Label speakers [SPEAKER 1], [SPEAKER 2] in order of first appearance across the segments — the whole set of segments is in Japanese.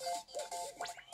[SPEAKER 1] Thank you.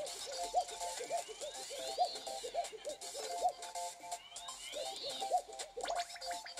[SPEAKER 1] you